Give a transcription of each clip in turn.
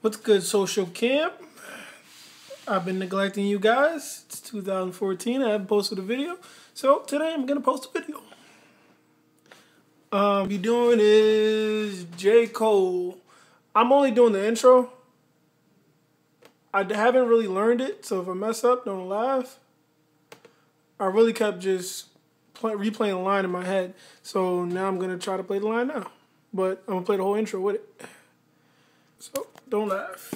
What's good, Socialcam? I've been neglecting you guys. It's 2014. I haven't posted a video. So today I'm going to post a video. Um, be doing is J. Cole. I'm only doing the intro. I haven't really learned it, so if I mess up, don't laugh. I really kept just play, replaying the line in my head, so now I'm gonna try to play the line now. But I'm gonna play the whole intro with it. So don't laugh.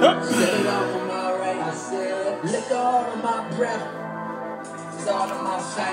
Set it all I'm alright, I said. Lick all of my breath. It's all of my sight.